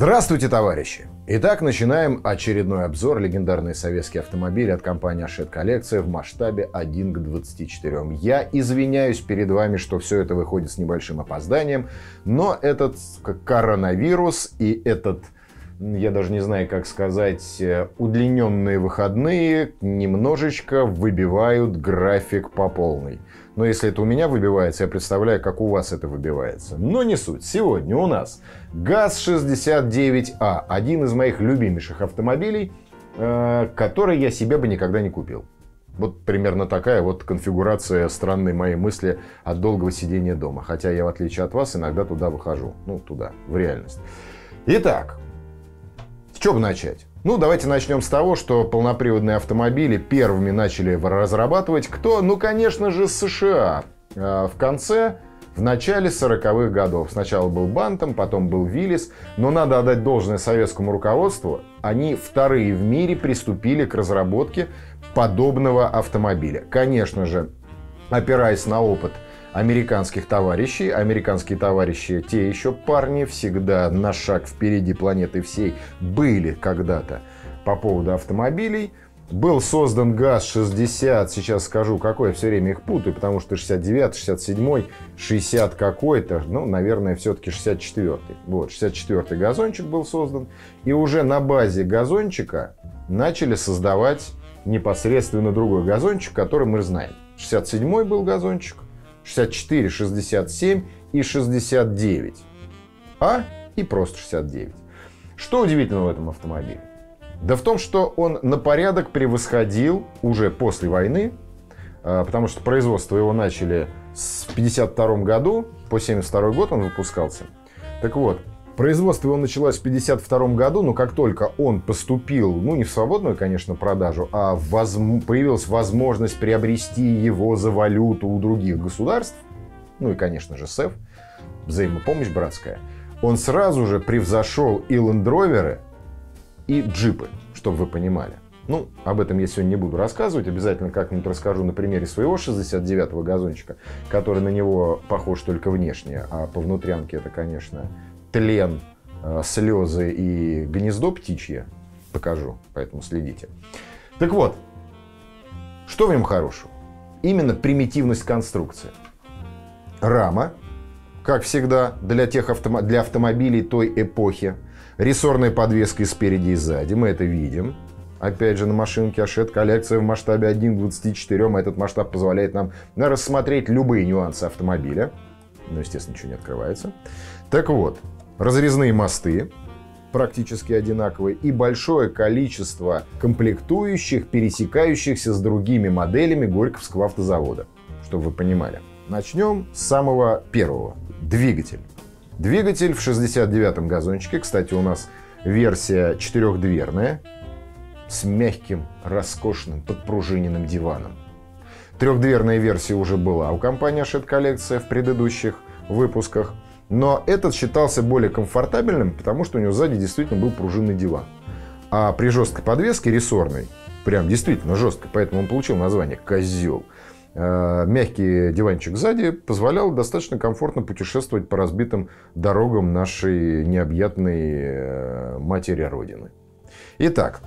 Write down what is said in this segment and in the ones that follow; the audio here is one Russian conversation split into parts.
Здравствуйте, товарищи! Итак, начинаем очередной обзор легендарной советский автомобиль от компании Ашет Коллекция в масштабе 1 к 24. Я извиняюсь перед вами, что все это выходит с небольшим опозданием, но этот коронавирус и этот я даже не знаю, как сказать, э, удлиненные выходные немножечко выбивают график по полной. Но если это у меня выбивается, я представляю, как у вас это выбивается. Но не суть. Сегодня у нас ГАЗ-69А. Один из моих любимейших автомобилей, э, который я себе бы никогда не купил. Вот примерно такая вот конфигурация странной моей мысли от долгого сидения дома. Хотя я, в отличие от вас, иногда туда выхожу. Ну, туда, в реальность. Итак, с чего начать? Ну, давайте начнем с того, что полноприводные автомобили первыми начали разрабатывать кто? Ну, конечно же, США. А, в конце, в начале 40-х годов. Сначала был Бантом, потом был Виллис. Но надо отдать должное советскому руководству. Они вторые в мире приступили к разработке подобного автомобиля. Конечно же, опираясь на опыт – американских товарищей. Американские товарищи, те еще парни, всегда на шаг впереди планеты всей, были когда-то по поводу автомобилей. Был создан ГАЗ-60, сейчас скажу, какой, я все время их путаю, потому что 69, 67, 60 какой-то, ну, наверное, все-таки 64. Вот, 64-й газончик был создан. И уже на базе газончика начали создавать непосредственно другой газончик, который мы знаем. 67-й был газончик, 64, 67 и 69. А и просто 69. Что удивительно в этом автомобиле? Да в том, что он на порядок превосходил уже после войны, а, потому что производство его начали в 52 году, по 72 год он выпускался. Так вот, Производство его началось в 1952 году, но как только он поступил, ну не в свободную, конечно, продажу, а воз... появилась возможность приобрести его за валюту у других государств, ну и, конечно же, СЭФ, взаимопомощь братская, он сразу же превзошел и лендроверы, и джипы, чтобы вы понимали. Ну, об этом я сегодня не буду рассказывать. Обязательно как-нибудь расскажу на примере своего 69-го газончика, который на него похож только внешне, а по внутрянке это, конечно, тлен, э, слезы и гнездо птичье покажу, поэтому следите. Так вот, что в нем хорошего? Именно примитивность конструкции. Рама, как всегда, для, тех автом... для автомобилей той эпохи. Рессорная подвеска и спереди и сзади, мы это видим. Опять же, на машинке Ашет коллекция в масштабе 1 к 24. Этот масштаб позволяет нам рассмотреть любые нюансы автомобиля. Ну, естественно, ничего не открывается. Так вот, разрезные мосты, практически одинаковые, и большое количество комплектующих, пересекающихся с другими моделями Горьковского автозавода, чтобы вы понимали. Начнем с самого первого. Двигатель. Двигатель в 69-м газончике, кстати, у нас версия четырехдверная, с мягким, роскошным, подпружиненным диваном. Трехдверная версия уже была у компании Shed коллекция в предыдущих выпусках – но этот считался более комфортабельным, потому что у него сзади действительно был пружинный диван. А при жесткой подвеске рессорной, прям действительно жестко, поэтому он получил название «Козел», э, мягкий диванчик сзади позволял достаточно комфортно путешествовать по разбитым дорогам нашей необъятной э, матери Родины. Итак,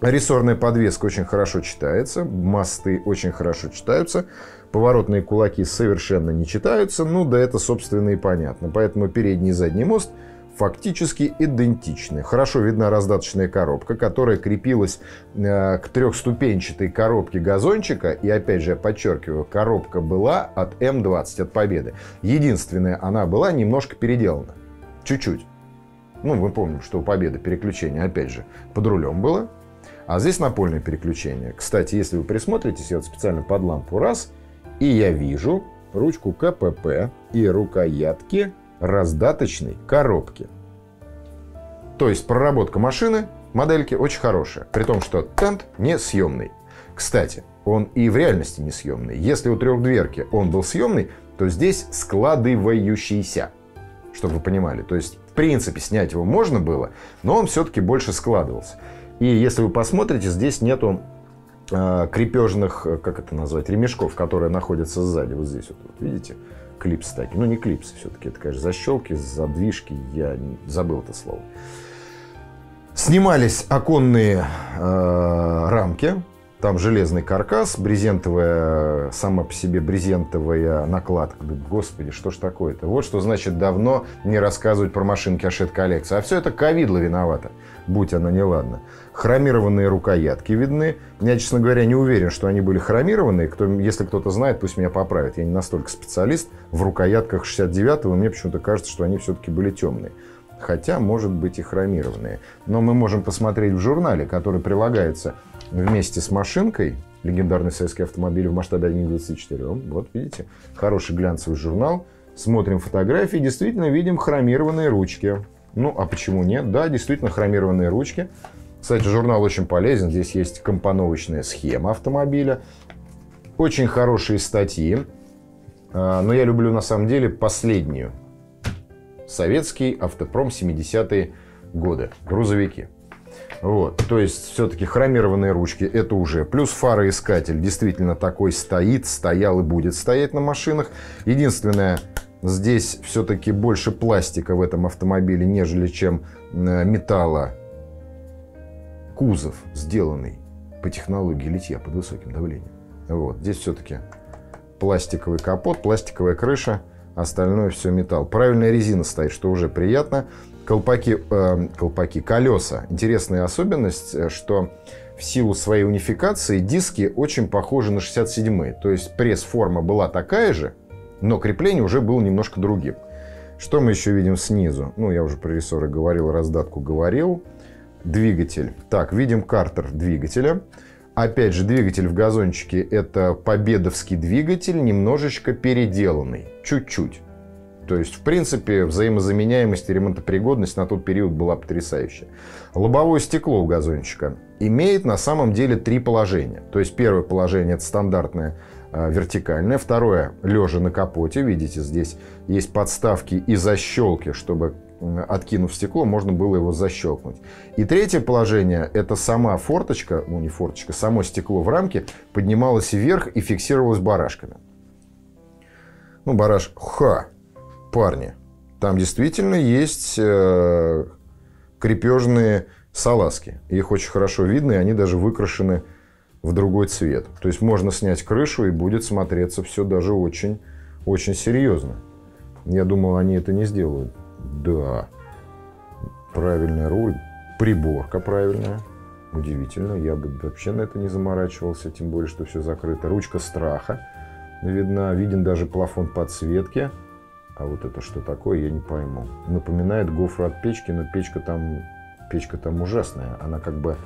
рессорная подвеска очень хорошо читается, мосты очень хорошо читаются, Поворотные кулаки совершенно не читаются, ну да это собственно и понятно. Поэтому передний и задний мост фактически идентичны. Хорошо видна раздаточная коробка, которая крепилась э, к трехступенчатой коробке газончика. И опять же, я подчеркиваю, коробка была от М20, от Победы. Единственная, она была немножко переделана. Чуть-чуть. Ну, мы помним, что у Победы переключение, опять же, под рулем было. А здесь напольное переключение. Кстати, если вы присмотритесь, я вот специально под лампу раз, и я вижу ручку КПП и рукоятки раздаточной коробки. То есть проработка машины, модельки очень хорошая, при том, что тент не съемный. Кстати, он и в реальности не съемный. Если у трехдверки он был съемный, то здесь складывающийся, чтобы вы понимали. То есть, в принципе, снять его можно было, но он все-таки больше складывался. И если вы посмотрите, здесь нету крепежных, как это назвать, ремешков, которые находятся сзади, вот здесь вот, видите, клипсы такие. Ну, не клипсы все-таки, это, конечно, защелки, задвижки, я забыл это слово. Снимались оконные э, рамки, там железный каркас, брезентовая, сама по себе брезентовая накладка. Господи, что ж такое-то? Вот что значит давно не рассказывать про машинки Ашет коллекции. А все это ковидло виновато, будь оно неладно. Хромированные рукоятки видны. Я, честно говоря, не уверен, что они были хромированные. Кто, если кто-то знает, пусть меня поправит. Я не настолько специалист. В рукоятках 69-го мне почему-то кажется, что они все-таки были темные хотя, может быть, и хромированные. Но мы можем посмотреть в журнале, который прилагается вместе с машинкой, легендарный советский автомобиль в масштабе 1.24. Вот видите, хороший глянцевый журнал. Смотрим фотографии, действительно видим хромированные ручки. Ну, а почему нет? Да, действительно хромированные ручки. Кстати, журнал очень полезен. Здесь есть компоновочная схема автомобиля. Очень хорошие статьи. А, но я люблю на самом деле последнюю советский автопром 70-е годы, грузовики. Вот, то есть все-таки хромированные ручки это уже. Плюс фароискатель действительно такой стоит, стоял и будет стоять на машинах. Единственное, здесь все-таки больше пластика в этом автомобиле, нежели чем э, металла. Кузов сделанный по технологии литья под высоким давлением. Вот, здесь все-таки пластиковый капот, пластиковая крыша остальное все металл. Правильная резина стоит, что уже приятно. Колпаки, э, колпаки, колеса. Интересная особенность, э, что в силу своей унификации диски очень похожи на 67-е. То есть пресс-форма была такая же, но крепление уже было немножко другим. Что мы еще видим снизу? Ну, я уже про рессоры говорил, раздатку говорил. Двигатель. Так, видим картер двигателя. Опять же, двигатель в газончике – это победовский двигатель, немножечко переделанный. Чуть-чуть. То есть, в принципе, взаимозаменяемость и ремонтопригодность на тот период была потрясающая. Лобовое стекло у газончика имеет на самом деле три положения. То есть, первое положение – это стандартное э, вертикальное. Второе – лежа на капоте. Видите, здесь есть подставки и защелки, чтобы откинув стекло, можно было его защелкнуть. И третье положение, это сама форточка, ну не форточка, само стекло в рамке поднималось вверх и фиксировалось барашками. Ну, бараш, ха, парни, там действительно есть э, крепежные салазки. Их очень хорошо видно, и они даже выкрашены в другой цвет. То есть можно снять крышу, и будет смотреться все даже очень, очень серьезно. Я думал, они это не сделают. Да. Правильная руль. Приборка правильная. Удивительно. Я бы вообще на это не заморачивался. Тем более, что все закрыто. Ручка страха. Видна. Виден даже плафон подсветки. А вот это что такое, я не пойму. Напоминает гофру от печки, но печка там, печка там ужасная. Она как бы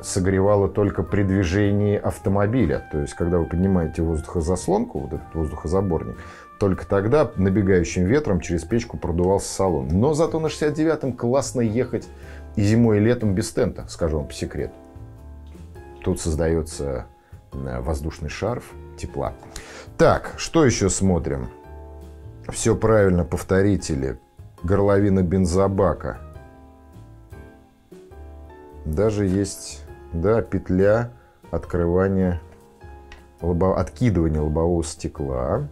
согревала только при движении автомобиля. То есть, когда вы поднимаете воздухозаслонку, вот этот воздухозаборник, только тогда набегающим ветром через печку продувался салон. Но зато на 69-м классно ехать и зимой, и летом без тента, скажу вам по секрету. Тут создается э, воздушный шарф тепла. Так, что еще смотрим? Все правильно, повторители. Горловина бензобака. Даже есть, да, петля открывания, лобо... откидывания лобового стекла.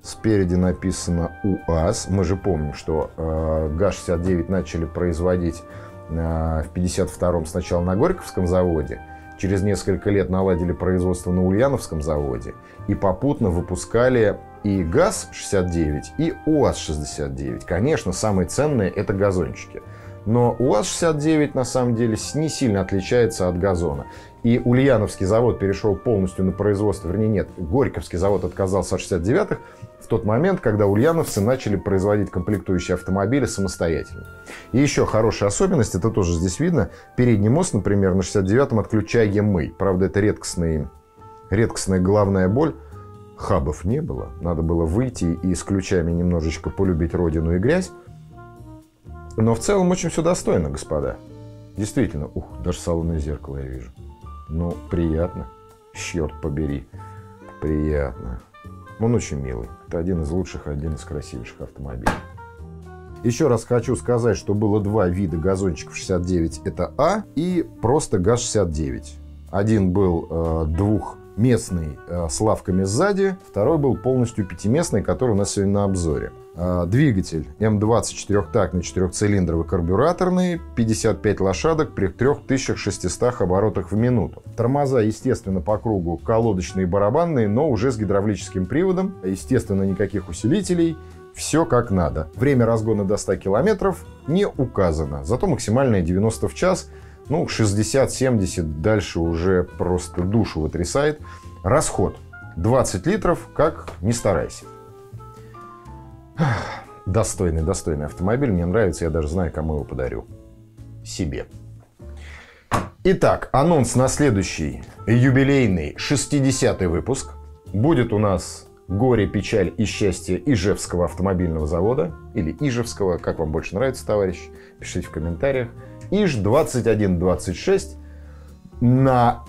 Спереди написано УАЗ. Мы же помним, что э, ГАЗ-69 начали производить э, в 52-м сначала на Горьковском заводе. Через несколько лет наладили производство на Ульяновском заводе. И попутно выпускали и ГАЗ-69, и УАЗ-69. Конечно, самые ценные это газончики. Но УАЗ-69 на самом деле не сильно отличается от газона. И Ульяновский завод перешел полностью на производство, вернее нет, Горьковский завод отказался от 69-х, в тот момент, когда ульяновцы начали производить комплектующие автомобили самостоятельно. И еще хорошая особенность, это тоже здесь видно, передний мост, например, на 69-м отключаемый. Правда, это редкостный, редкостная головная боль. Хабов не было. Надо было выйти и с ключами немножечко полюбить родину и грязь. Но в целом очень все достойно, господа. Действительно, ух, даже салонное зеркало я вижу. Ну, приятно. Черт побери. Приятно. Он очень милый. Это один из лучших, один из красивейших автомобилей. Еще раз хочу сказать, что было два вида газончиков 69. Это А и просто ГАЗ-69. Один был э, двухместный э, с лавками сзади, второй был полностью пятиместный, который у нас сегодня на обзоре. Э, двигатель М20 четырехтактный четырехцилиндровый карбюраторный, 55 лошадок при 3600 оборотах в минуту. Тормоза, естественно, по кругу колодочные и барабанные, но уже с гидравлическим приводом. Естественно, никаких усилителей. Все как надо. Время разгона до 100 километров не указано. Зато максимальное 90 в час. Ну, 60-70 дальше уже просто душу вытрясает. Расход 20 литров, как не старайся. Достойный, достойный автомобиль. Мне нравится, я даже знаю, кому его подарю. Себе. Итак, анонс на следующий юбилейный 60-й выпуск. Будет у нас горе, печаль и счастье Ижевского автомобильного завода. Или Ижевского, как вам больше нравится, товарищ. Пишите в комментариях. Иж 2126 на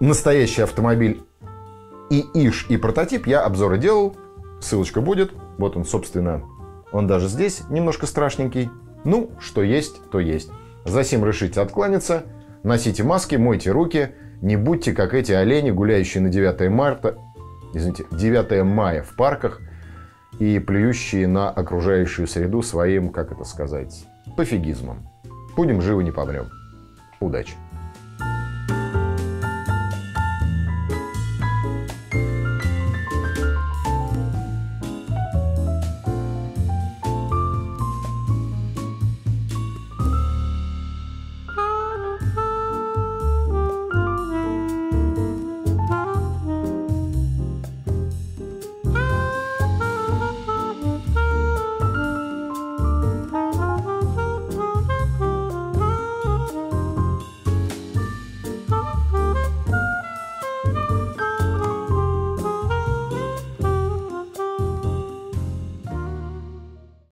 настоящий автомобиль и Иж, и прототип я обзоры делал. Ссылочка будет. Вот он, собственно, он даже здесь немножко страшненький. Ну, что есть, то есть. За сим решите откланяться. Носите маски, мойте руки. Не будьте как эти олени, гуляющие на 9 марта, извините, 9 мая в парках и плюющие на окружающую среду своим, как это сказать, пофигизмом. Будем живы, не помрем. Удачи!